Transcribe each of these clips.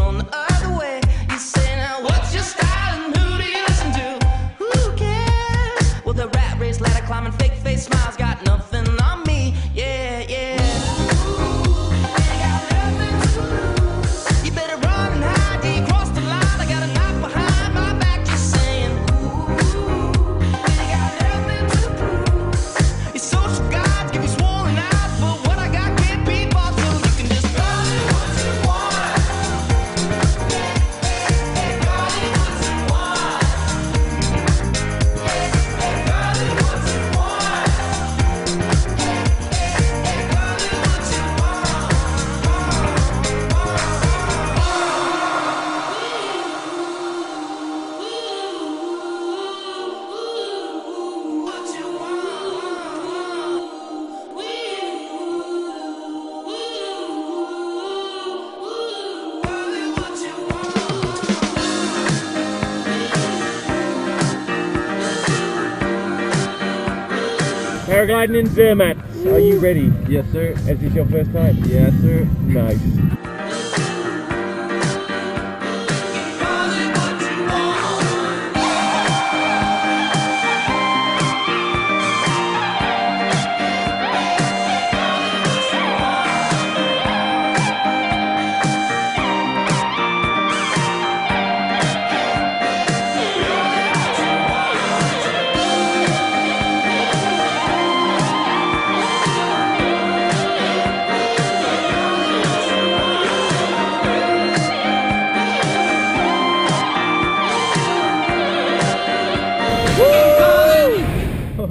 on earth. Paragliding in Zermatt. Are you ready? Yes, sir. Is this your first time? Yes, sir. Nice.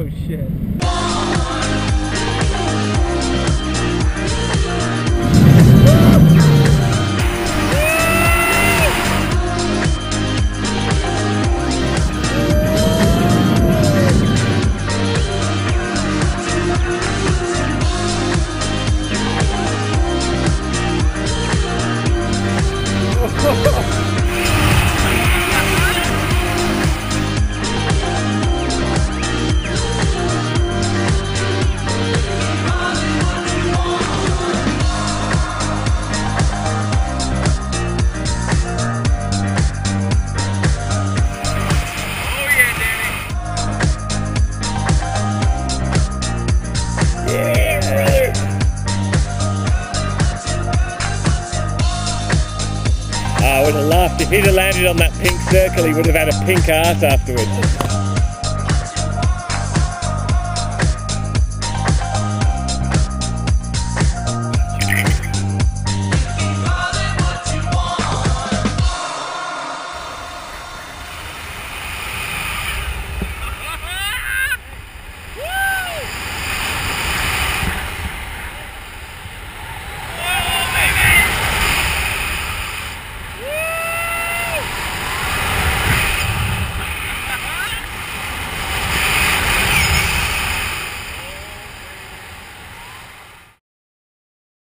Oh shit. If he'd have landed on that pink circle, he would have had a pink heart afterwards.